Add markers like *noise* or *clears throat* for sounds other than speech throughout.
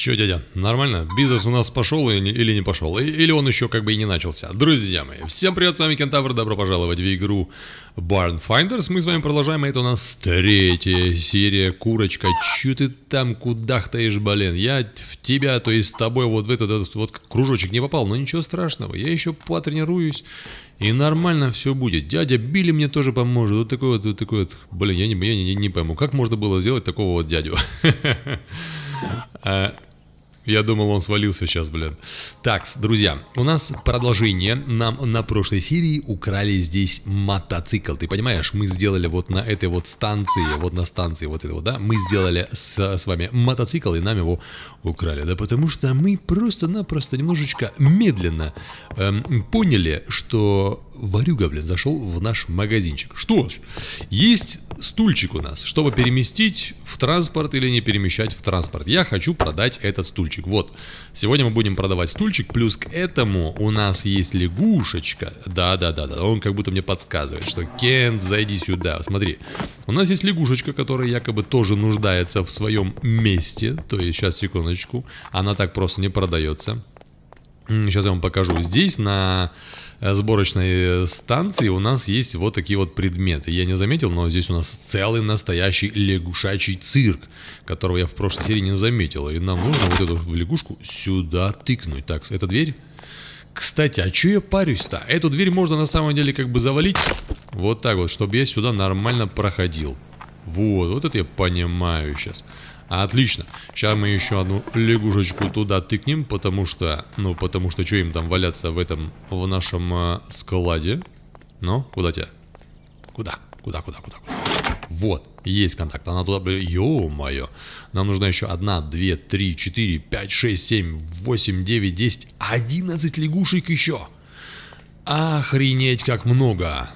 Че, дядя, нормально? Бизнес у нас пошел или не пошел? Или он еще как бы и не начался? Друзья мои, всем привет, с вами Кентавр, добро пожаловать в игру Barn Finders. Мы с вами продолжаем, и это у нас третья серия, курочка. Че ты там кудахтаешь, блин? Я в тебя, то есть с тобой вот в этот, этот вот кружочек не попал, но ничего страшного. Я еще потренируюсь, и нормально все будет. Дядя Билли мне тоже поможет. Вот такой вот, вот такой вот, блин, я не, я не, не пойму, как можно было сделать такого вот дядю? *laughs* Я думал, он свалился сейчас, блин. Так, друзья, у нас продолжение. Нам на прошлой серии украли здесь мотоцикл. Ты понимаешь, мы сделали вот на этой вот станции, вот на станции вот этого, да, мы сделали с, с вами мотоцикл, и нам его украли. Да потому что мы просто-напросто немножечко медленно эм, поняли, что Варюга, блин, зашел в наш магазинчик. Что ж, есть стульчик у нас, чтобы переместить в транспорт или не перемещать в транспорт. Я хочу продать этот стульчик. Вот, сегодня мы будем продавать стульчик, плюс к этому у нас есть лягушечка. Да-да-да, он как будто мне подсказывает, что Кент, зайди сюда. Смотри, у нас есть лягушечка, которая якобы тоже нуждается в своем месте. То есть, сейчас, секундочку, она так просто не продается. Сейчас я вам покажу. Здесь на Э, сборочной станции у нас есть вот такие вот предметы. Я не заметил, но здесь у нас целый настоящий лягушачий цирк, которого я в прошлой серии не заметил. И нам нужно вот эту лягушку сюда тыкнуть. Так, это дверь? Кстати, а что я парюсь-то? Эту дверь можно на самом деле как бы завалить вот так вот, чтобы я сюда нормально проходил. Вот, вот это я понимаю сейчас. Отлично. Сейчас мы еще одну лягушечку туда тыкнем, потому что, ну, потому что что им там валяться в этом, в нашем э, складе? Ну, куда тебя? Куда? Куда, куда, куда, куда? Вот, есть контакт. Она туда, ё-моё. Нам нужна еще одна, две, три, четыре, пять, шесть, семь, восемь, девять, десять, одиннадцать лягушек еще. Охренеть как много.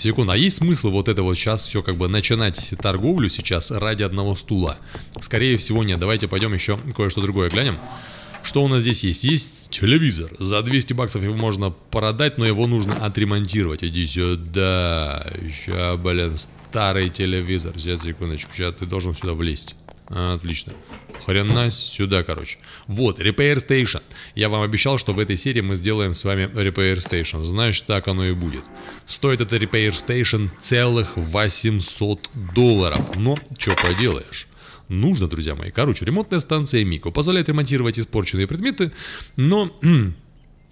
Секунду, а есть смысл вот это вот сейчас все как бы начинать торговлю сейчас ради одного стула? Скорее всего нет, давайте пойдем еще кое-что другое глянем. Что у нас здесь есть? Есть телевизор. За 200 баксов его можно продать, но его нужно отремонтировать. Иди сюда. Сейчас, блин, старый телевизор. Сейчас, секундочку. Сейчас ты должен сюда влезть. Отлично. Хрена сюда, короче. Вот, Repair Station. Я вам обещал, что в этой серии мы сделаем с вами Repair Station. Значит, так оно и будет. Стоит это Repair Station целых 800 долларов. Но, что поделаешь. Нужно, друзья мои. Короче, ремонтная станция Мико позволяет ремонтировать испорченные предметы, но *clears throat*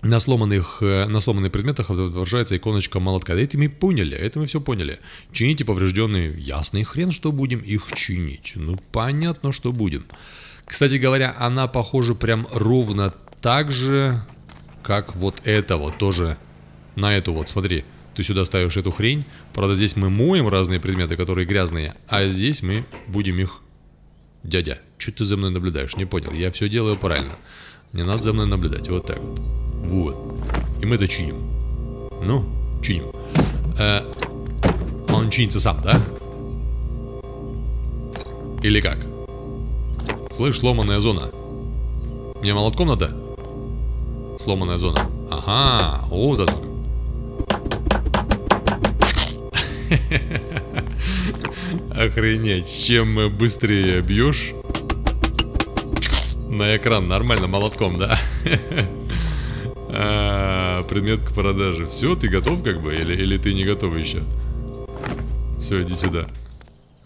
на сломанных, э, на сломанных предметах отображается иконочка молотка. Да это мы поняли, это мы все поняли. Чините поврежденные, ясный хрен, что будем их чинить. Ну, понятно, что будем. Кстати говоря, она похожа прям ровно так же, как вот это вот, тоже на эту вот, смотри. Ты сюда ставишь эту хрень, правда здесь мы моем разные предметы, которые грязные, а здесь мы будем их... Дядя, что ты за мной наблюдаешь? Не понял, я все делаю правильно. Не надо за мной наблюдать, вот так вот. Вот. И мы это чиним. Ну, чиним. Э, он чинится сам, да? Или как? Слышь, сломанная зона. Мне молотком надо? Сломанная зона. Ага, вот оно *laughs* Охренеть, чем быстрее бьешь на экран нормально молотком, да? *laughs* А, предмет к продаже. Все, ты готов как бы? Или, или ты не готов еще? Все, иди сюда.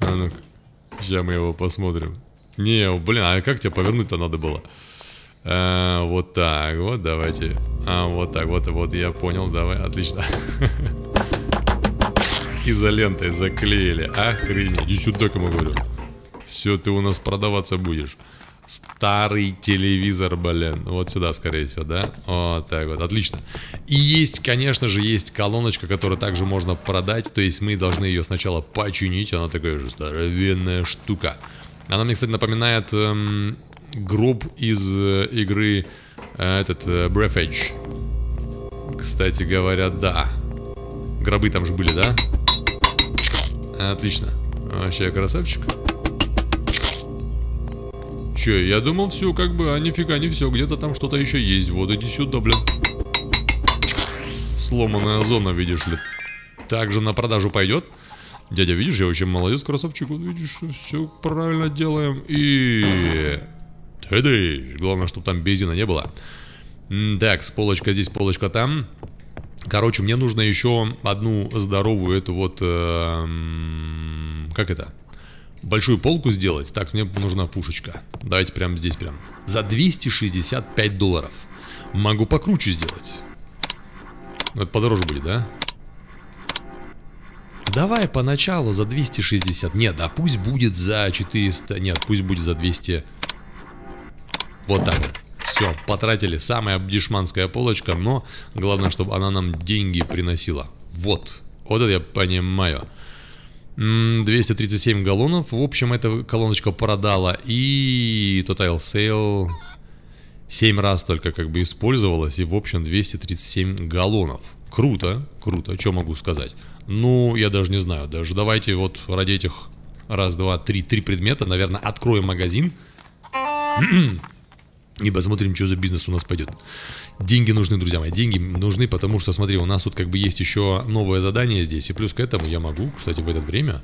А ну-ка. Сейчас мы его посмотрим. Не, блин, а как тебя повернуть-то надо было? А, вот так, вот, давайте. А, вот так, вот, вот, я понял, давай, отлично. *laughs* Изолентой заклеили. Охренеть. Иди сюда, кому говорю. Все, ты у нас продаваться будешь. Старый телевизор, блин. Вот сюда, скорее всего, да? Вот так вот, отлично. И есть, конечно же, есть колоночка, которую также можно продать. То есть мы должны ее сначала починить. Она такая же здоровенная штука. Она мне, кстати, напоминает эм, гроб из э, игры э, этот э, Breath Edge. Кстати говоря, да. Гробы там же были, да? Отлично. Вообще красавчик. Че, я думал, все как бы, а нифига не все, где-то там что-то еще есть. Вот, иди сюда, блин. Сломанная зона, видишь ли. Также на продажу пойдет. Дядя, видишь, я очень молодец, красавчик. Вот видишь, все правильно делаем. И... Эдыш, главное, чтобы там бензина не было. Так, полочка здесь, полочка там. Короче, мне нужно еще одну здоровую эту вот... Э, как это? Большую полку сделать. Так, мне нужна пушечка. Давайте прямо здесь прям. За 265 долларов. Могу покруче сделать. Ну, это подороже будет, да? Давай поначалу за 260. Нет, а пусть будет за 400. Нет, пусть будет за 200. Вот так вот. Все, потратили. Самая дешманская полочка, но главное, чтобы она нам деньги приносила. Вот. Вот это я понимаю. 237 галлонов. В общем, эта колоночка продала. И Total Sale 7 раз только как бы использовалась. И в общем 237 галлонов. Круто, круто. Что могу сказать? Ну, я даже не знаю. Даже давайте вот ради этих раз, два, три, три предмета, наверное, откроем магазин. И посмотрим, что за бизнес у нас пойдет. Деньги нужны, друзья мои. Деньги нужны, потому что, смотри, у нас тут как бы есть еще новое задание здесь. И плюс к этому я могу, кстати, в это время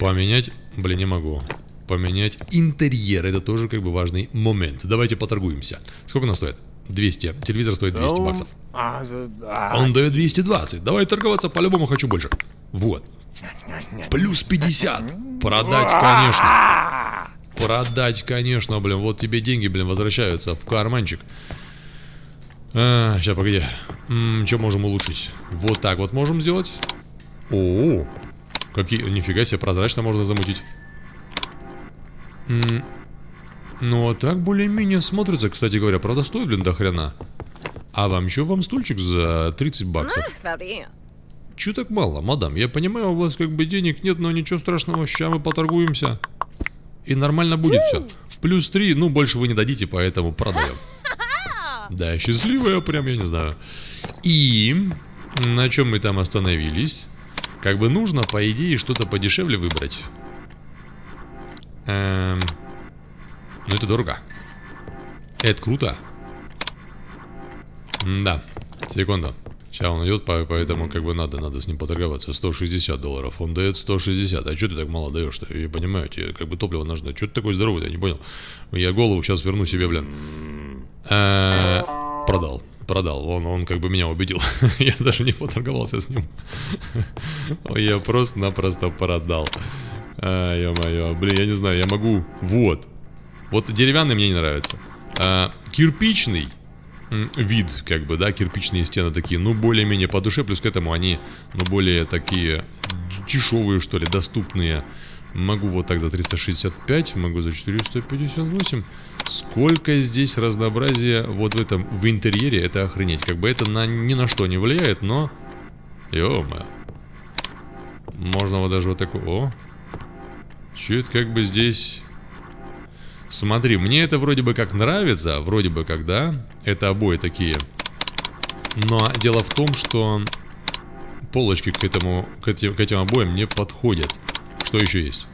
поменять... Блин, не могу. Поменять интерьер. Это тоже как бы важный момент. Давайте поторгуемся. Сколько она стоит? 200. Телевизор стоит 200 ну, баксов. А, а он дает 220. Давай торговаться, по-любому хочу больше. Вот. Плюс 50. Продать, конечно. Продать, конечно, блин. Вот тебе деньги, блин, возвращаются в карманчик. А, сейчас, погоди. что можем улучшить? Вот так вот можем сделать. О, -о, -о. какие, нифига себе, прозрачно можно замутить. М ну, а так более-менее смотрится, кстати говоря. Правда, стоит, блин, до хрена. А вам что, вам стульчик за 30 баксов? Чё так мало, мадам? Я понимаю, у вас как бы денег нет, но ничего страшного, сейчас мы поторгуемся. И нормально будет все. Плюс 3, ну больше вы не дадите, поэтому продаем. *laughs* Да, счастливая прям, я не знаю. И на чем мы там остановились? Как бы нужно, по идее, что-то подешевле выбрать. Эм... Ну это дорого. Это круто. да, секунду. Сейчас он идет, поэтому как бы надо, надо с ним поторговаться. 160 долларов. Он дает 160. А что ты так мало даешь-то? Я понимаю, тебе как бы топливо нужно. Что ты такой здоровый, я не понял. Я голову сейчас верну себе, блин. Э, продал. Продал. Он, он как бы меня убедил. *laughs* я даже не поторговался с ним. *laughs* я просто-напросто продал. А, ё-моё. Блин, я не знаю, я могу... Вот. Вот деревянный мне не нравится. А, кирпичный вид, как бы, да, кирпичные стены такие, ну, более-менее по душе, плюс к этому они, ну, более такие дешевые, что ли, доступные. Могу вот так за 365, могу за 458. Сколько здесь разнообразия вот в этом, в интерьере, это охренеть. Как бы это на, ни на что не влияет, но... ё Можно вот даже вот такой... О! Чё как бы здесь... Смотри, мне это вроде бы как нравится, вроде бы как, да? Это обои такие. Но дело в том, что полочки к этому, к этим, к этим обоям не подходят. Что еще есть?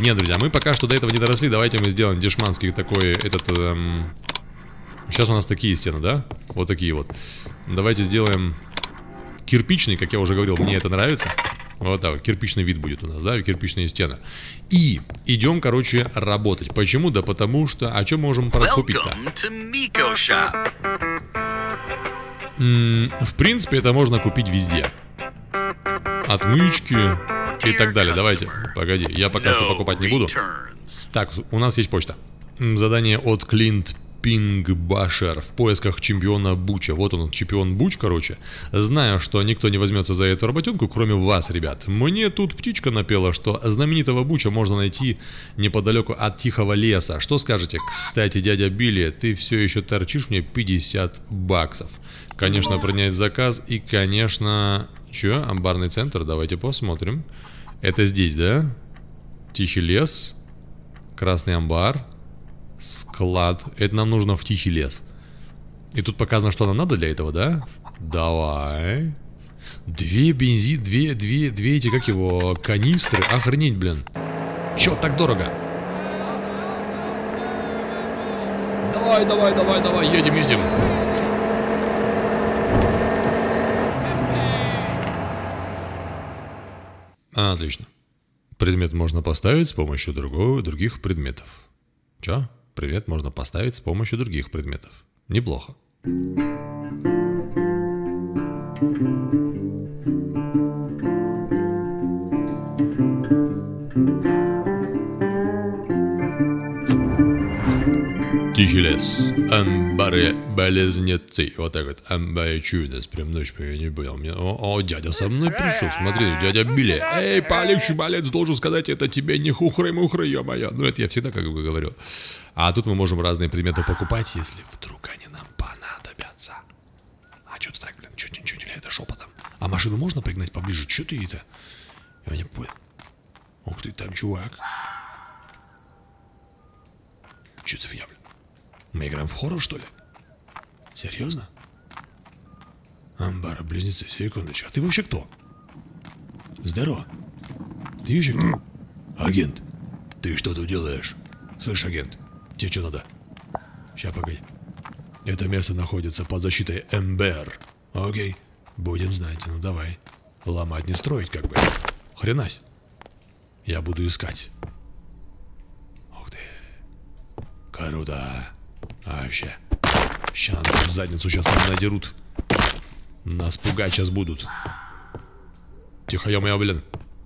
Нет, друзья, мы пока что до этого не доросли. Давайте мы сделаем дешманский такой, этот... Эм... Сейчас у нас такие стены, да? Вот такие вот. Давайте сделаем кирпичный, как я уже говорил, мне это нравится. Вот так, кирпичный вид будет у нас, да, кирпичные стены. И идем, короче, работать. Почему? Да потому что... А что можем купить-то? В принципе, это можно купить везде. Отмычки и так далее. Давайте, погоди, я пока что покупать не буду. Так, у нас есть почта. Задание от Клинт Пинг Башер в поисках чемпиона Буча. Вот он, чемпион Буч, короче. Знаю, что никто не возьмется за эту работенку, кроме вас, ребят. Мне тут птичка напела, что знаменитого Буча можно найти неподалеку от Тихого леса. Что скажете? Кстати, дядя Билли, ты все еще торчишь мне 50 баксов. Конечно, принять заказ и, конечно... Че? Амбарный центр? Давайте посмотрим. Это здесь, да? Тихий лес. Красный амбар. Склад. Это нам нужно в тихий лес. И тут показано, что нам надо для этого, да? Давай. Две бензин, две, две, две эти, как его, канистры. Охренеть, блин. Чё так дорого? Давай, давай, давай, давай, едем, едем. Отлично. Предмет можно поставить с помощью другого, других предметов. Чё? Привет можно поставить с помощью других предметов. Неплохо. Тихий лес, амбары болезнецы. Вот так вот, амбары чудес, прям ночь, я не понял. Мне... О, о, дядя со мной пришел, смотри, дядя Билли. Эй, полегче, малец, должен сказать, это тебе не хухры-мухры, ё-моё. Ну, это я всегда как бы говорю. А тут мы можем разные предметы покупать, если вдруг они нам понадобятся. А что ты так, блин, чуть ничего не это шепотом. А машину можно пригнать поближе? Что ты это? Я не понял. Ух ты, там чувак. Что за фигня, блин? Мы играем в хоррор, что ли? Серьезно? Амбара, близнецы, секундочку. А ты вообще кто? Здорово. Ты вообще кто? Агент. Ты что тут делаешь? Слышь, агент, тебе что надо? Сейчас, погоди. Это место находится под защитой МБР. Окей, будем знать. Ну давай. Ломать не строить, как бы. Хренась. Я буду искать. Ух ты. Круто. А вообще. Сейчас в задницу сейчас нам надерут. Нас пугать сейчас будут. Тихо, ё блин.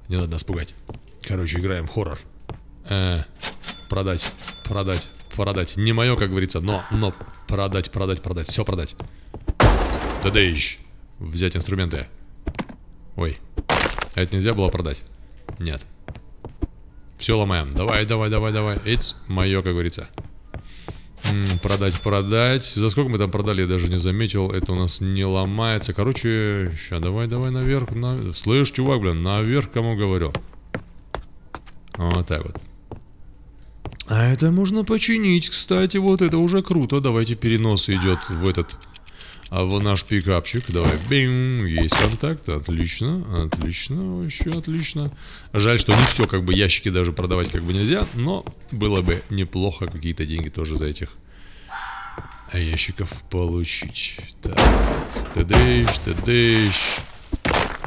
Не надо нас пугать. Короче, играем в хоррор. Э, продать, продать, продать. Не мое, как говорится, но, но продать, продать, продать. Все продать. Тадыщ. Взять инструменты. Ой. А это нельзя было продать? Нет. Все ломаем. Давай, давай, давай, давай. It's мое, как говорится. Продать, продать. За сколько мы там продали, я даже не заметил. Это у нас не ломается. Короче, ща, давай, давай наверх. На... Слышь, чувак, блин, наверх кому говорю. Вот так вот. А это можно починить, кстати, вот это уже круто. Давайте перенос идет в этот, а в наш пикапчик. Давай, бим, есть контакт, отлично, отлично, вообще отлично. Жаль, что не все, как бы ящики даже продавать как бы нельзя, но было бы неплохо какие-то деньги тоже за этих ящиков получить. Так, тыдыщ, тыдыщ.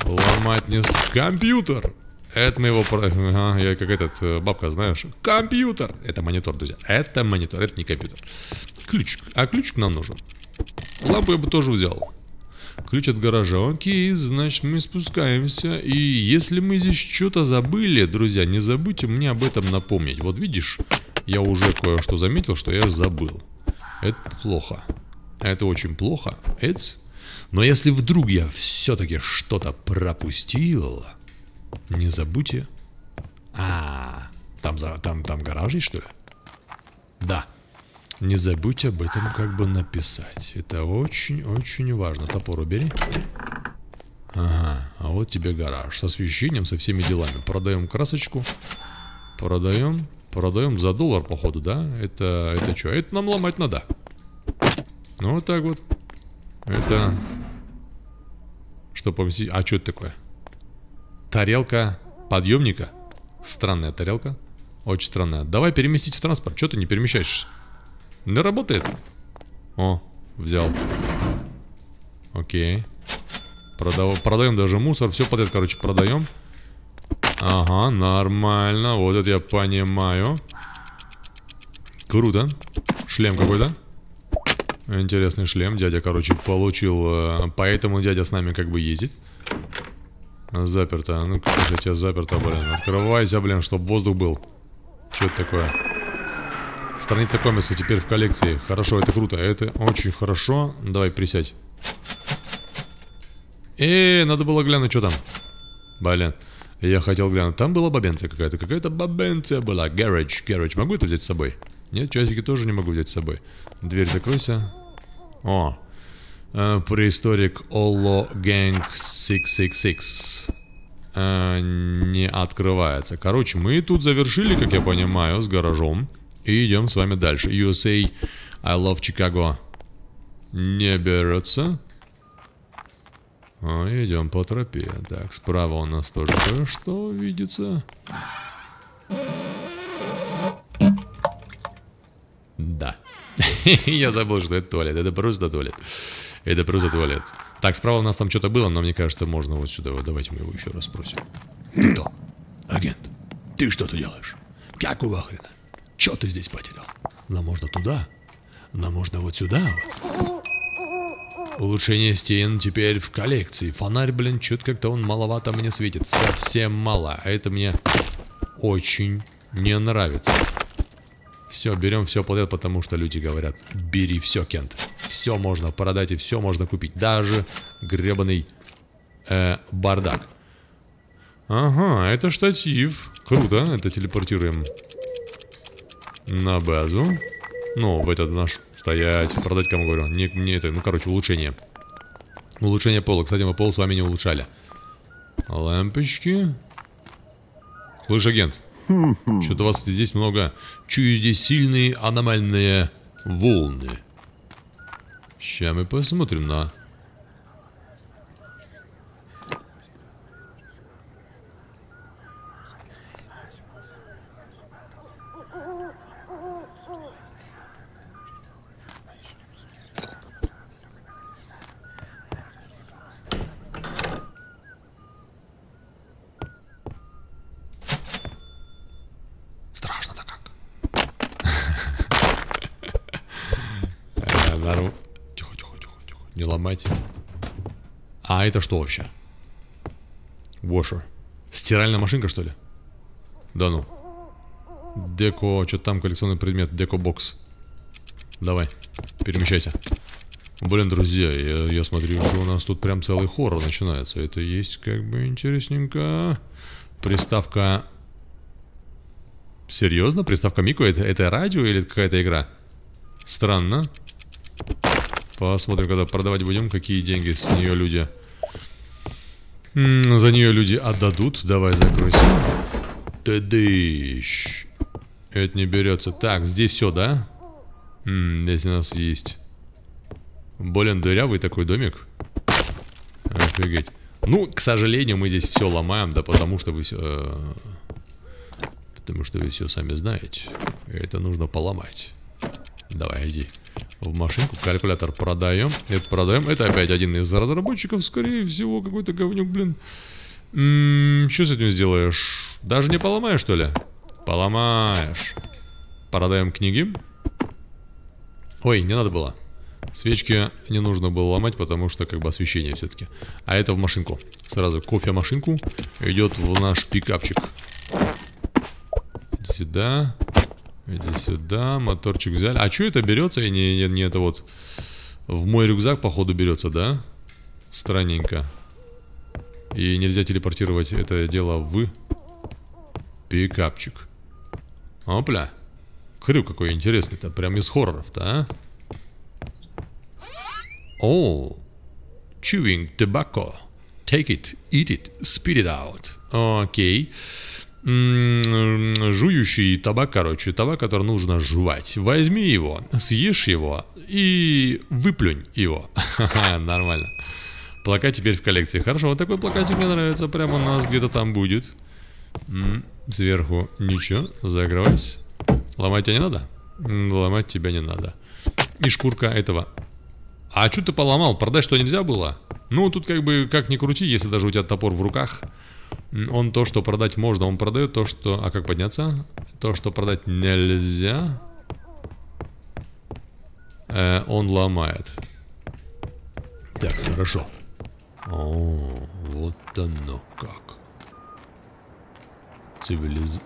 Ломать не... Компьютер! Это мы его... Ага, я как этот, э, бабка, знаешь. Компьютер! Это монитор, друзья. Это монитор, это не компьютер. Ключик. А ключик нам нужен. Лампу я бы тоже взял. Ключ от гаража. Окей, значит мы спускаемся. И если мы здесь что-то забыли, друзья, не забудьте мне об этом напомнить. Вот видишь, я уже кое-что заметил, что я забыл. Это плохо. Это очень плохо. Это... Но если вдруг я все-таки что-то пропустил, не забудьте. А, там, за, там, там гараж есть, что ли? Да. Не забудьте об этом как бы написать. Это очень-очень важно. Топор убери. Ага, а вот тебе гараж. С освещением, со всеми делами. Продаем красочку. Продаем. Продаем за доллар, походу, да? Это, это что? Это нам ломать надо. Ну, вот так вот. Это... Что поместить? А что это такое? Тарелка подъемника. Странная тарелка. Очень странная. Давай переместить в транспорт. Что ты не перемещаешься? Не работает. О, взял. Окей. Продав... Продаем даже мусор. Все подряд, короче, продаем. Ага, нормально. Вот это я понимаю. Круто. Шлем какой-то. Интересный шлем. Дядя, короче, получил. Э, поэтому дядя с нами как бы ездит. Заперто. Ну, как же тебя заперто, блин. Открывайся, блин, чтобы воздух был. Что это такое? Страница комикса теперь в коллекции. Хорошо, это круто. Это очень хорошо. Давай, присядь. Эй, надо было глянуть, что там. Блин. Я хотел глянуть. Там была бабенция какая-то. Какая-то бабенция была. Garage, garage. Могу это взять с собой? Нет, часики тоже не могу взять с собой. Дверь закройся. О. Prehistoric Olo Gang 666. Uh, не открывается. Короче, мы тут завершили, как я понимаю, с гаражом. И идем с вами дальше. USA I Love Chicago не берется. А, идем по тропе. Так, справа у нас тоже кое-что видится. Да. *laughs* Я забыл, что это туалет. Это просто туалет. Это просто туалет. Так, справа у нас там что-то было, но мне кажется, можно вот сюда. Вот давайте мы его еще раз спросим. Ты Агент, ты что тут делаешь? Какого хрена? Че ты здесь потерял? Нам можно туда. Нам можно вот сюда вот. Улучшение стен теперь в коллекции. Фонарь, блин, что-то как-то он маловато мне светит. Совсем мало. А это мне очень не нравится. Все, берем все подряд, потому что люди говорят, бери все, Кент. Все можно продать и все можно купить. Даже гребаный э, бардак. Ага, это штатив. Круто, это телепортируем на базу. Ну, в этот наш стоять, продать кому говорю. Не, не это, ну короче, улучшение. Улучшение пола. Кстати, мы пол с вами не улучшали. Лампочки. Слышь, агент. Что-то у вас здесь много. Чую здесь сильные аномальные волны. Сейчас мы посмотрим на ломать. А это что вообще? Washer. Стиральная машинка, что ли? Да ну. Деко, что там коллекционный предмет, деко-бокс. Давай, перемещайся. Блин, друзья, я, я смотрю, что у нас тут прям целый хоррор начинается. Это есть как бы интересненько. Приставка... Серьезно? Приставка Мико? Это, это радио или какая-то игра? Странно. Посмотрим, когда продавать будем, какие деньги с нее люди... За нее люди отдадут. Давай, закройся. Тыдыщ. Это не берется. Так, здесь все, да? М здесь у нас есть... Блин, дырявый такой домик. Офигеть. Ну, к сожалению, мы здесь все ломаем, да потому что вы все... Э, потому что вы все сами знаете. Это нужно поломать. Давай, иди в машинку. Калькулятор продаем. Это продаем. Это опять один из разработчиков, скорее всего, какой-то говнюк, блин. М -м, что с этим сделаешь? Даже не поломаешь, что ли? Поломаешь. Продаем книги. Ой, не надо было. Свечки не нужно было ломать, потому что как бы освещение все-таки. А это в машинку. Сразу кофе-машинку идет в наш пикапчик. Сюда. Иди сюда, моторчик взяли. А что это берется? И не, не, не это вот в мой рюкзак, походу, берется, да? Странненько. И нельзя телепортировать это дело в пикапчик. Опля. Крюк какой интересный-то. Прям из хорроров-то, а? О, chewing tobacco. Take it, eat it, spit it out. Окей. Okay жующий табак, короче, табак, который нужно жевать. Возьми его, съешь его и выплюнь его. Нормально. Плакат теперь в коллекции. Хорошо, вот такой плакатик мне нравится. Прямо у нас где-то там будет. Сверху ничего. Закрывайся. Ломать тебя не надо? Ломать тебя не надо. И шкурка этого. А что ты поломал? Продать что нельзя было? Ну, тут как бы, как ни крути, если даже у тебя топор в руках. Он то, что продать можно, он продает то, что... А как подняться? То, что продать нельзя, э, он ломает. Так, хорошо. О, вот оно как. Цивилиз...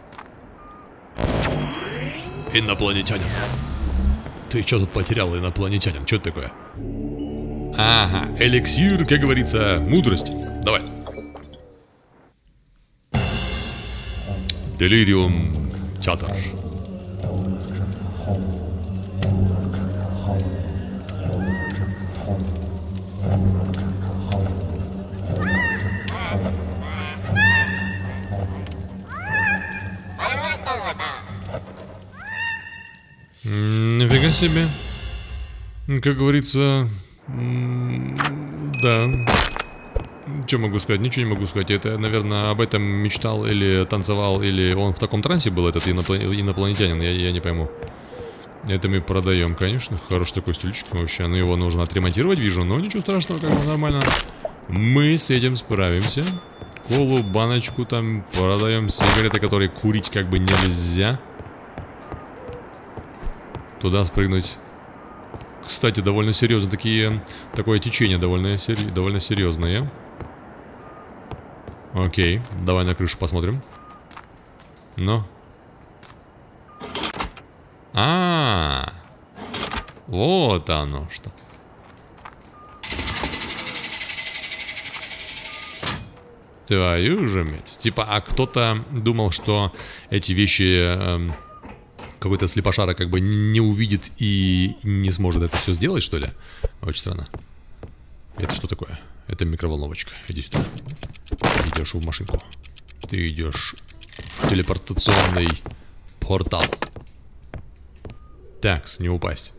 Инопланетянин. Ты что тут потерял, инопланетянин? Что это такое? Ага, эликсир, как говорится, мудрости. Давай. Делириум театр. Нифига себе. Как говорится, да. Что могу сказать? Ничего не могу сказать. Это, наверное, об этом мечтал или танцевал, или он в таком трансе был, этот иноплан... инопланетянин, я, я не пойму. Это мы продаем, конечно. Хороший такой стульчик вообще. Но его нужно отремонтировать, вижу. Но ничего страшного, как бы нормально. Мы с этим справимся. Колу, баночку там продаем. Сигареты, которые курить как бы нельзя. Туда спрыгнуть. Кстати, довольно серьезно такие... Такое течение довольно, сери, довольно серьезное. Окей, давай на крышу посмотрим. Ну. А, -а, -а. вот оно что. Твою же мать. Типа, а кто-то думал, что эти вещи эм, какой-то слепошара как бы не увидит и не сможет это все сделать, что ли? Очень странно. Это что такое? Это микроволновочка. Иди сюда. Идешь в машинку. Ты идешь в телепортационный портал. Так, не упасть.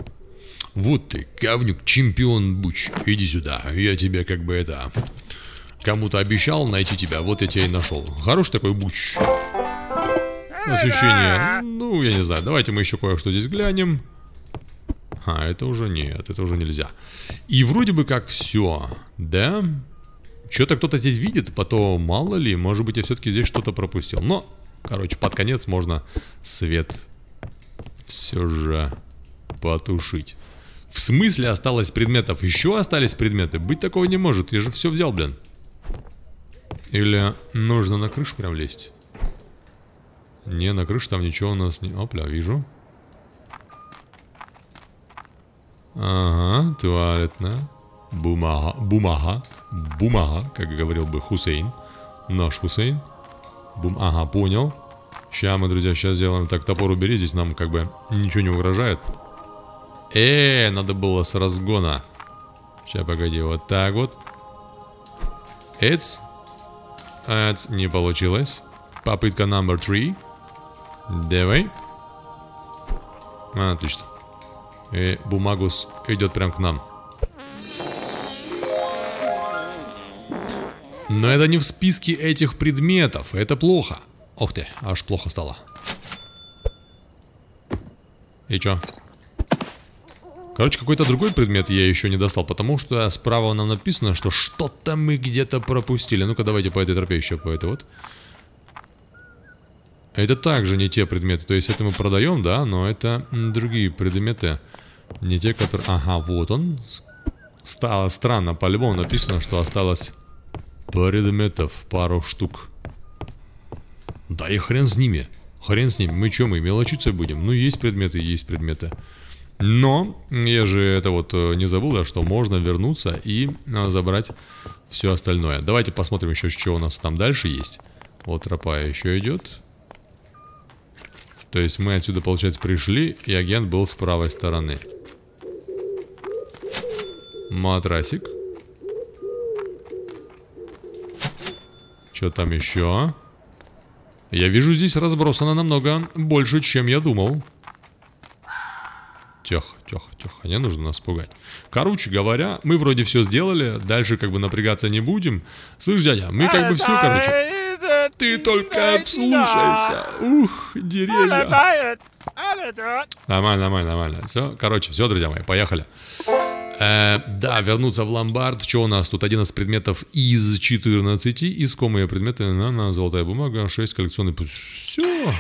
Вот ты, говнюк, чемпион Буч. Иди сюда. Я тебе как бы это... Кому-то обещал найти тебя, вот я тебя и нашел. Хороший такой буч. Освещение. Ну, я не знаю. Давайте мы еще кое-что здесь глянем. А, это уже нет, это уже нельзя. И вроде бы как все, да? Что-то кто-то здесь видит, потом мало ли, может быть я все-таки здесь что-то пропустил. Но, короче, под конец можно свет все же потушить. В смысле осталось предметов? Еще остались предметы? Быть такого не может, я же все взял, блин. Или нужно на крышу прям лезть? Не, на крыше там ничего у нас не... Опля, вижу. Ага, туалетная. Бумага, бумага, бумага, как говорил бы Хусейн. Наш Хусейн. Бум, ага, понял. Сейчас мы, друзья, сейчас сделаем. Так, топор убери, здесь нам как бы ничего не угрожает. Э, надо было с разгона. Сейчас, погоди, вот так вот. Эц, это не получилось. Попытка номер три. Давай. Отлично. И бумагус идет прям к нам. Но это не в списке этих предметов. Это плохо. Ох ты, аж плохо стало. И чё? Короче, какой-то другой предмет я еще не достал, потому что справа нам написано, что что-то мы где-то пропустили. Ну-ка, давайте по этой тропе еще по этой вот. Это также не те предметы, то есть это мы продаем, да, но это другие предметы, не те, которые... Ага, вот он. Стало странно, по-любому написано, что осталось предметов пару штук. Да и хрен с ними. Хрен с ними. Мы что, мы мелочиться будем? Ну, есть предметы, есть предметы. Но я же это вот э, не забыл, да, что можно вернуться и а, забрать все остальное. Давайте посмотрим еще, что у нас там дальше есть. Вот тропа еще идет. То есть мы отсюда, получается, пришли, и агент был с правой стороны. Матрасик. Что там еще? Я вижу, здесь разбросано намного больше, чем я думал. Тихо, тихо, тихо, не нужно нас пугать. Короче говоря, мы вроде все сделали, дальше как бы напрягаться не будем. Слышь, дядя, мы как бы все, короче... Ты только вслушайся. Ух, деревья. Нормально, нормально, нормально. Все, короче, все, друзья мои, поехали. Э, да, вернуться в ломбард. Что у нас тут? 11 предметов из 14. Искомые предметы на, на золотая бумага. 6 коллекционных. Все.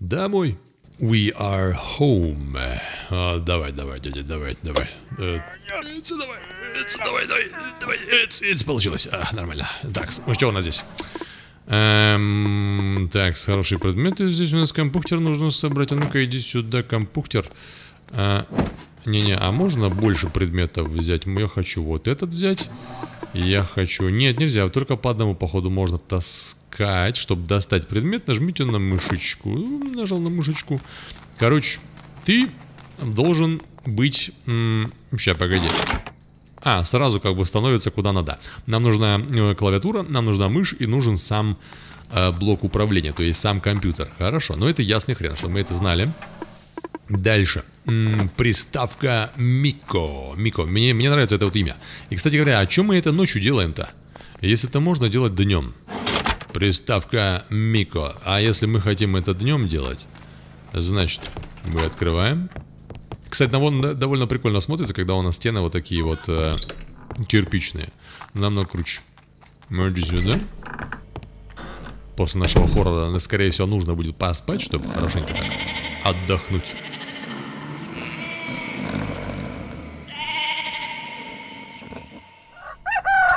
Домой. We are home. А, давай, давай, дядя, давай, давай. Э, давай, давай, давай, давай. Это получилось. А, нормально. Так, ну что у нас здесь? Эм, так, хорошие предметы. Здесь у нас компьютер нужно собрать. А ну-ка, иди сюда, компьютер. А, не-не, а можно больше предметов взять? Я хочу вот этот взять. Я хочу... Нет, нельзя. Только по одному, походу, можно таскать. Чтобы достать предмет, нажмите на мышечку. Нажал на мышечку. Короче, ты должен быть... Сейчас, погоди. А, сразу как бы становится куда надо. Нам нужна э, клавиатура, нам нужна мышь и нужен сам э, блок управления, то есть сам компьютер. Хорошо, но это ясный хрен, что мы это знали. Дальше. М -м, приставка Мико. Мико. Мне, мне нравится это вот имя. И, кстати говоря, а чем мы это ночью делаем-то? Если это можно делать днем. Приставка Мико. А если мы хотим это днем делать, значит, мы открываем. Кстати, на вон довольно прикольно смотрится, когда у нас стены вот такие вот э, кирпичные. Нам надо ключ. Мы идем сюда. После нашего хоррора, скорее всего, нужно будет поспать, чтобы хорошенько так отдохнуть.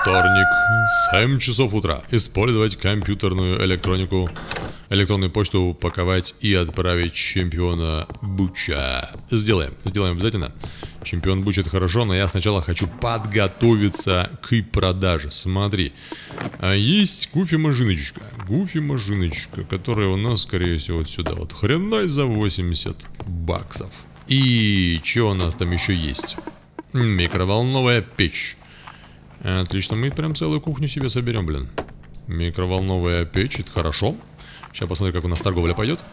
Вторник, 7 часов утра. Использовать компьютерную электронику электронную почту, упаковать и отправить чемпиона Буча. Сделаем, сделаем обязательно. Чемпион Буч это хорошо, но я сначала хочу подготовиться к продаже. Смотри, а есть гуфи-машиночка, гуфи-машиночка, которая у нас, скорее всего, вот сюда вот. Хренай за 80 баксов. И что у нас там еще есть? Микроволновая печь. Отлично, мы прям целую кухню себе соберем, блин. Микроволновая печь, это хорошо. Сейчас посмотрим, как у нас торговля пойдет.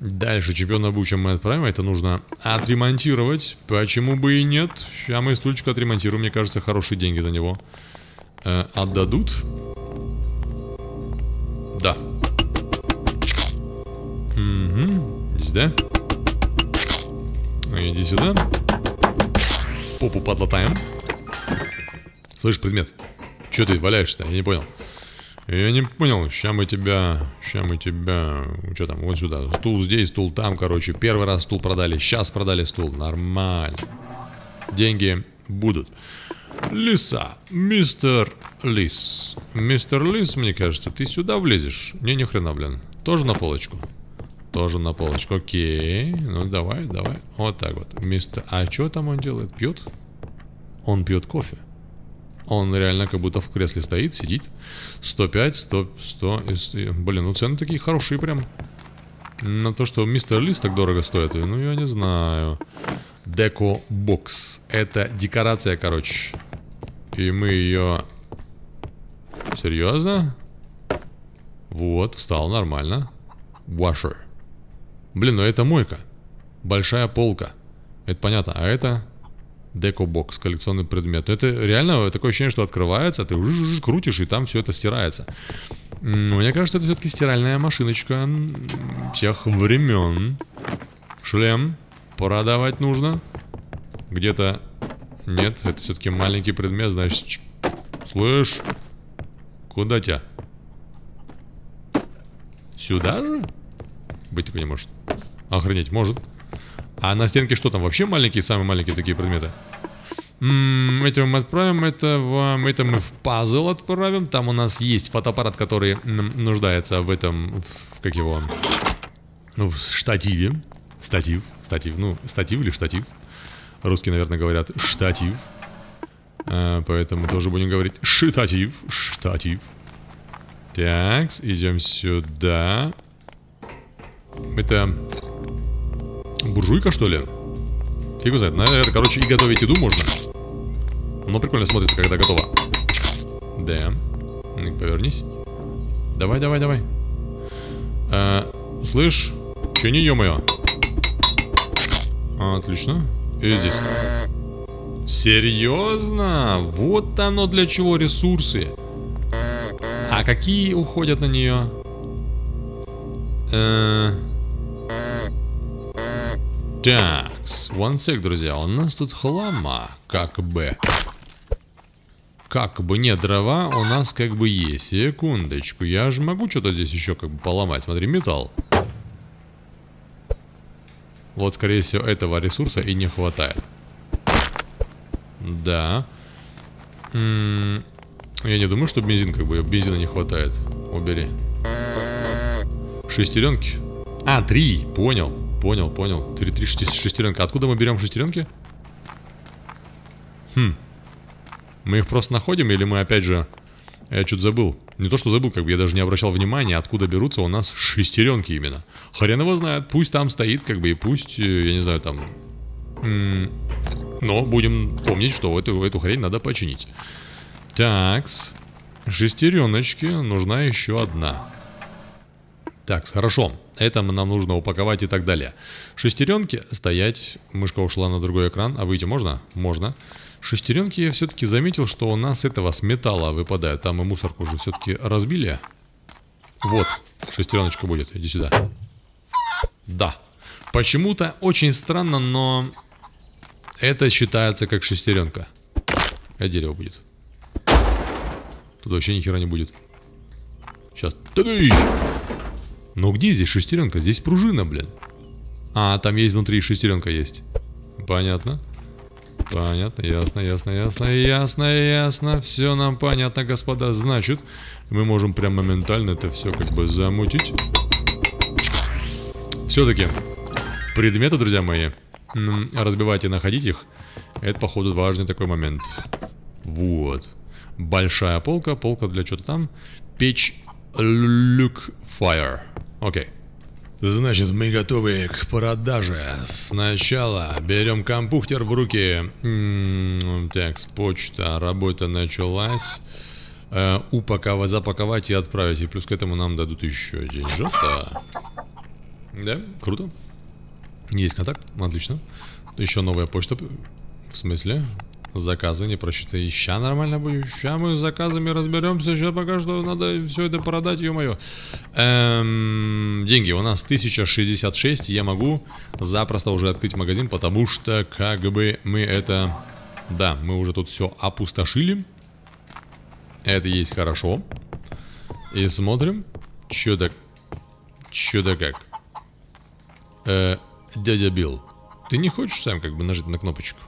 Дальше чемпиона Буча мы отправим. Это нужно отремонтировать. Почему бы и нет? Сейчас мы стульчик отремонтируем. Мне кажется, хорошие деньги за него э, отдадут. Да. Угу. Здесь, да? Иди сюда. Попу подлатаем. Слышь, предмет, что ты валяешься-то? Я не понял. Я не понял, сейчас мы тебя, сейчас мы тебя, что там, вот сюда, стул здесь, стул там, короче, первый раз стул продали, сейчас продали стул, нормально. Деньги будут. Лиса, мистер Лис. Мистер Лис, мне кажется, ты сюда влезешь? Не, ни хрена, блин. Тоже на полочку? Тоже на полочку, окей. Ну, давай, давай. Вот так вот. Мистер... А что там он делает? Пьет? Он пьет кофе. Он реально как будто в кресле стоит, сидит. 105, 100, 100. Блин, ну цены такие хорошие прям. На то, что мистер Лис так дорого стоит, ну я не знаю. Деко бокс. Это декорация, короче. И мы ее... Серьезно? Вот, встал нормально. Washer. Блин, ну это мойка. Большая полка. Это понятно. А это Деко-бокс, коллекционный предмет. Это реально такое ощущение, что открывается, ты крутишь, и там все это стирается. Мне кажется, это все-таки стиральная машиночка тех времен. Шлем продавать нужно. Где-то... Нет, это все-таки маленький предмет, значит... Слышь? Куда тебя? Сюда же? Быть такое не может. Охренеть, может. А на стенке что там? Вообще маленькие, самые маленькие такие предметы? М -м, это мы отправим, это вам, это мы в пазл отправим. Там у нас есть фотоаппарат, который нуждается в этом, в, как его, в штативе. Статив, статив, ну, статив или штатив. Русские, наверное, говорят штатив. А, поэтому тоже будем говорить штатив, штатив. Так, идем сюда. Это Буржуйка, что ли? Фиг знает. Наверное, короче, и готовить еду можно. Но прикольно смотрится, когда готово. Да. Ну, повернись. Давай, давай, давай. А, слышь, че не ё-моё? А, отлично. И здесь. Серьезно? Вот оно для чего ресурсы. А какие уходят на нее? Э -э так, one sec, друзья, у нас тут хлама, как бы. Как бы, нет, дрова у нас как бы есть. Секундочку, я же могу что-то здесь еще как бы поломать. Смотри, металл. Вот, скорее всего, этого ресурса и не хватает. Да. М -м я не думаю, что бензин, как бы, бензина не хватает. Убери. Шестеренки. А, три, понял. Понял, понял. Три, три шестеренка. Откуда мы берем шестеренки? Хм. Мы их просто находим или мы опять же... Я что-то забыл. Не то, что забыл, как бы я даже не обращал внимания, откуда берутся у нас шестеренки именно. Хрен его знает. Пусть там стоит, как бы, и пусть, э, я не знаю, там... Но будем помнить, что эту, эту хрень надо починить. Такс. Шестереночки. Нужна еще одна. Так, хорошо. Это нам нужно упаковать и так далее. Шестеренки стоять. Мышка ушла на другой экран. А выйти можно? Можно. Шестеренки я все-таки заметил, что у нас этого с металла выпадает. Там мы мусорку уже все-таки разбили. Вот, шестереночка будет. Иди сюда. Да. Почему-то очень странно, но это считается как шестеренка. Это дерево будет. Тут вообще ни хера не будет. Сейчас. Но где здесь шестеренка? Здесь пружина, блин. А, там есть внутри шестеренка есть. Понятно. Понятно, ясно, ясно, ясно, ясно, ясно. Все нам понятно, господа. Значит, мы можем прям моментально это все как бы замутить. Все-таки предметы, друзья мои, разбивать и находить их, это, походу, важный такой момент. Вот. Большая полка, полка для чего-то там. Печь Люк Fire. Окей. Значит, мы готовы к продаже. Сначала берем компьютер в руки. так, почта, работа началась. Э, упаковать, запаковать и отправить. И плюс к этому нам дадут еще деньжата. Да, круто. Есть контакт, отлично. Еще новая почта. В смысле? Заказы не просчитай. Ща нормально будет. Ща мы с заказами разберемся. Сейчас пока что надо все это продать, ё-моё. Эм, деньги. У нас 1066. Я могу запросто уже открыть магазин, потому что как бы мы это... Да, мы уже тут все опустошили. Это есть хорошо. И смотрим. Чё так... Чё да как. Э, дядя Билл, ты не хочешь сам как бы нажать на кнопочку?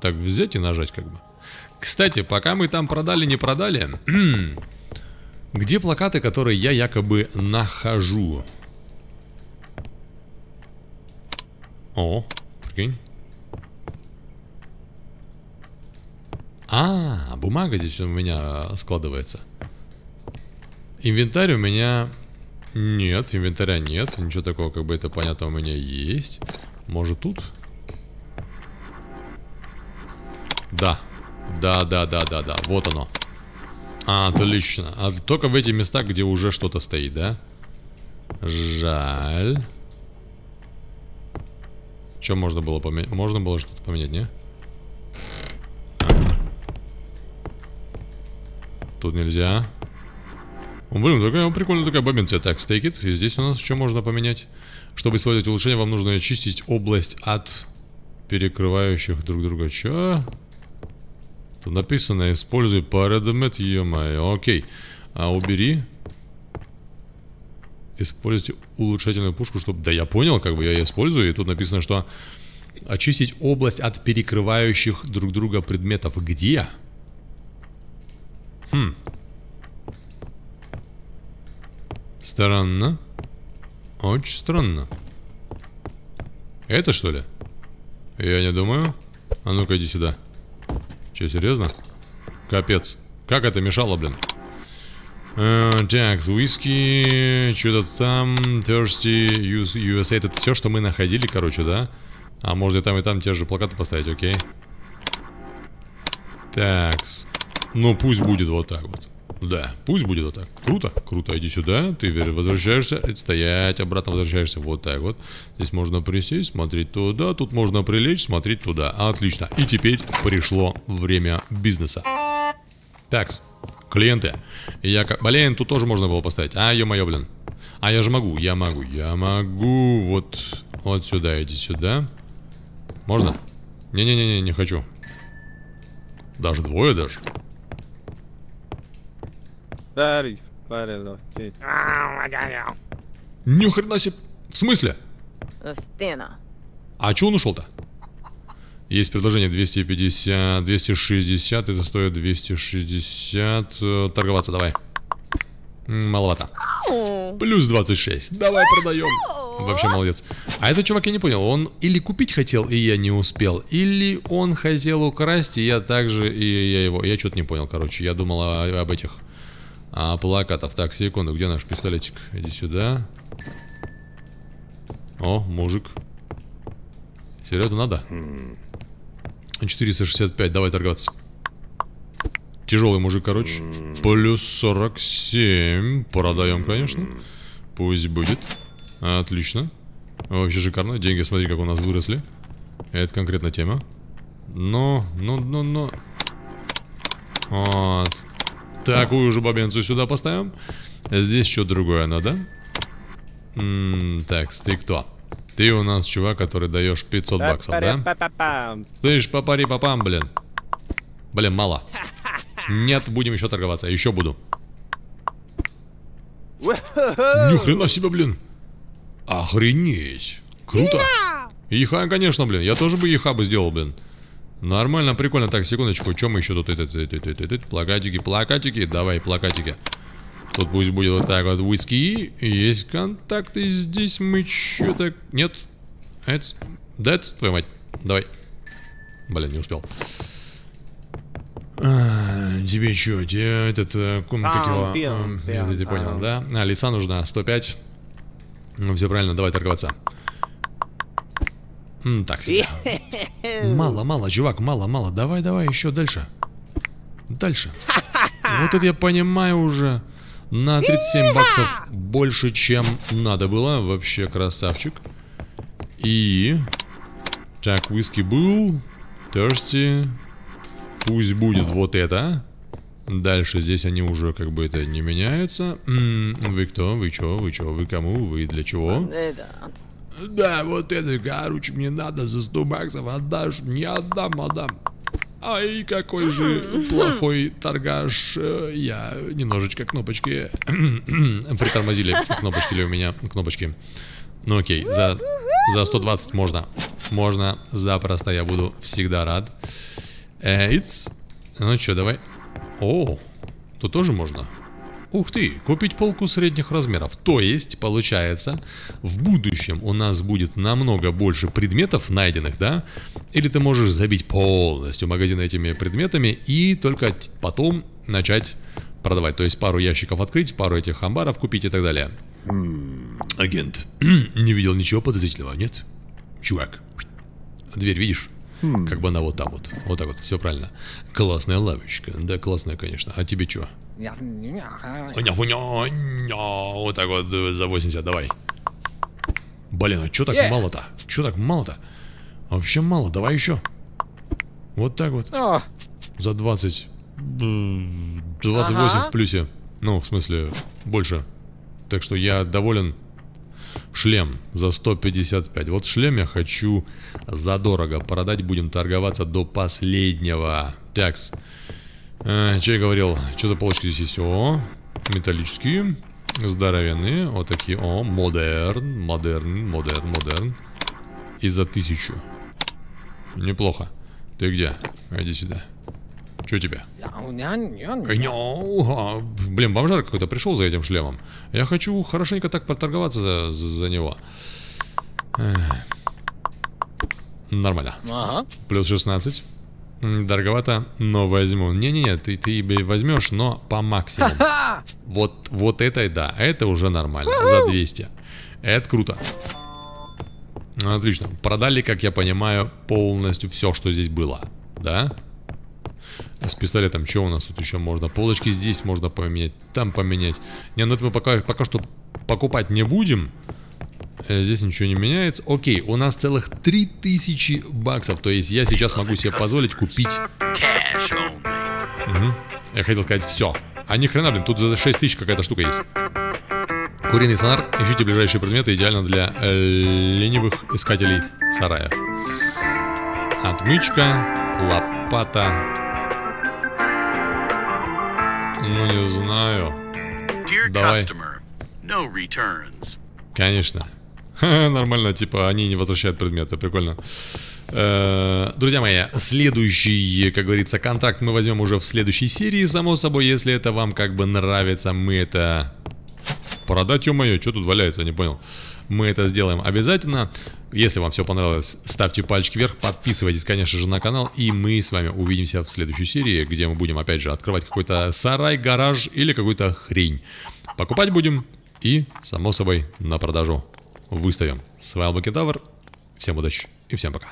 Так взять и нажать как бы. Кстати, пока мы там продали, не продали, *clears throat* где плакаты, которые я якобы нахожу? О, прикинь. А, бумага здесь у меня складывается. Инвентарь у меня... Нет, инвентаря нет. Ничего такого, как бы это понятно, у меня есть. Может тут? Да. Да, да, да, да, да. Вот оно. А, отлично. А только в эти места, где уже что-то стоит, да? Жаль. Что можно было поменять? Можно было что-то поменять, не? Тут нельзя. О, блин, такая прикольная такая бобинция. Так, стейк И здесь у нас что можно поменять? Чтобы использовать улучшение, вам нужно очистить область от перекрывающих друг друга. Чё? Тут написано, используй парадомет, ё-моё. Окей. А убери. Используйте улучшательную пушку, чтобы... Да я понял, как бы я ее использую. И тут написано, что очистить область от перекрывающих друг друга предметов. Где? Хм. Странно. Очень странно. Это что ли? Я не думаю. А ну-ка иди сюда. Че, серьезно? Капец. Как это мешало, блин? Uh, так, уиски, что-то там, Thirsty, USA, это все, что мы находили, короче, да? А может и там, и там те же плакаты поставить, окей? Так, ну пусть будет вот так вот. Да, пусть будет вот так. Круто, круто. Иди сюда, ты возвращаешься, стоять, обратно возвращаешься вот так вот. Здесь можно присесть, смотреть туда, тут можно прилечь, смотреть туда. Отлично. И теперь пришло время бизнеса. Такс, клиенты. Я как... Блин, тут тоже можно было поставить. А, ё-моё, блин. А, я же могу, я могу, я могу. Вот, вот сюда, иди сюда. Можно? Не-не-не, не хочу. Даже двое даже. Ни хрена себе. В смысле? Стена. А чё он ушел-то? Есть предложение 250, 260, это стоит 260. Э, торговаться давай. Маловато. Плюс 26. Давай продаем. Вообще молодец. А этот чувак я не понял, он или купить хотел, и я не успел, или он хотел украсть, и я также, и я его... Я что-то не понял, короче. Я думал об этих а, плакатов. Так, секунду, где наш пистолетик? Иди сюда. О, мужик. Серьезно надо? 465, давай торговаться. Тяжелый мужик, короче. Плюс 47. Продаем, конечно. Пусть будет. Отлично. Вообще шикарно. Деньги, смотри, как у нас выросли. Это конкретно тема. Но, но, но, но. Вот. Такую же бабенцию сюда поставим. Здесь что другое надо. М -м, так, ты кто? Ты у нас чувак, который даешь 500 баксов, да? Слышь, папари папам, блин. Блин, мало. Нет, будем еще торговаться. Еще буду. Ни хрена себе, блин. Охренеть. Круто. Еха, конечно, блин. Я тоже бы еха бы сделал, блин. Нормально, прикольно. Так, секундочку, что мы еще тут? Плакатики, плакатики. Давай, плакатики. Тут пусть будет вот так вот виски. Есть контакты здесь. Мы что-то... Нет. That's... That's... Твою мать. Давай. Блин, не успел. А, тебе что? Тебе этот... э, кум- Как А, его? Ты понял, а. да? А, лица нужно 105. Ну, все правильно, давай торговаться. М, Так. *laughs* Мало, мало, чувак, мало, мало. Давай, давай, еще дальше. Дальше. Вот это я понимаю уже. На 37 баксов больше, чем надо было. Вообще красавчик. И... Так, виски был. Thirsty. Пусть будет вот это. Дальше здесь они уже как бы это не меняются. М, Вы кто? Вы чё? Вы чё? Вы кому? Вы для чего? Да, вот это, короче, мне надо за 100 баксов отдашь. Не отдам, отдам. Ай, какой же плохой торгаш. Э, Я немножечко кнопочки *clears throat* притормозили. *laughs* Кнопочки ли у меня? Кнопочки. Ну окей, за, за 120 можно. Можно запросто, я буду всегда рад. Э, It's... Ну что, давай. О, тут тоже можно. Ух ты, купить полку средних размеров. То есть, получается, в будущем у нас будет намного больше предметов найденных, да? Или ты можешь забить полностью магазин этими предметами и только потом начать продавать. То есть пару ящиков открыть, пару этих амбаров купить и так далее. Агент, *clears throat* не видел ничего подозрительного, нет? Чувак, дверь видишь? Как бы она вот там вот. Вот так вот, все правильно. Классная лавочка. Да, классная, конечно. А тебе что? Вот так вот э, за 80, давай. Блин, а чё так Yeah. мало-то? Чё так мало-то? Вообще мало, давай еще. Вот так вот. За 20. м, 28 Ага. в плюсе. Ну, в смысле, больше. Так что я доволен. Шлем за 155. Вот шлем я хочу задорого продать. Будем торговаться до последнего. Такс. Э, что я говорил? Что за полочки здесь есть? О, металлические. Здоровенные. Вот такие. О, модерн, модерн, модерн, модерн. И за тысячу. Неплохо. Ты где? Иди сюда. Тебе? Эй, няу, а, Блин, бомжар какой-то пришел за этим шлемом. Я хочу хорошенько так поторговаться за, за, за него. Нормально. Ага. Плюс 16. М, Дороговато, но возьму. Не-не-не, ты, ты возьмешь, но по максимуму. Вот, вот это, да, это уже нормально. За 200. Это круто. Отлично. Продали, как я понимаю, полностью все, что здесь было. Да? С пистолетом что у нас тут еще можно? Полочки здесь можно поменять, там поменять. Не, ну это мы пока, пока что покупать не будем. Э, Здесь ничего не меняется. Окей, у нас целых 3000 баксов. То есть я сейчас могу себе позволить купить... Мгм. Я хотел сказать все. А ни хрена, блин, тут за 6000 какая-то штука есть. Куриный сонар. Ищите ближайшие предметы, идеально для э, ленивых искателей сарая. Отмычка, лопата. Ну, не знаю. Давай. Конечно. *laughs* Нормально, типа, они не возвращают предметы, прикольно. Э, Друзья мои, следующий, как говорится, контракт мы возьмем уже в следующей серии, само собой, если это вам как бы нравится, мы это... Продать, ё-моё, что тут валяется, не понял. Мы это сделаем обязательно. Если вам все понравилось, ставьте пальчики вверх, подписывайтесь, конечно же, на канал, и мы с вами увидимся в следующей серии, где мы будем, опять же, открывать какой-то сарай, гараж или какую-то хрень. Покупать будем и, само собой, на продажу выставим. С вами был Кентавр. Всем удачи и всем пока.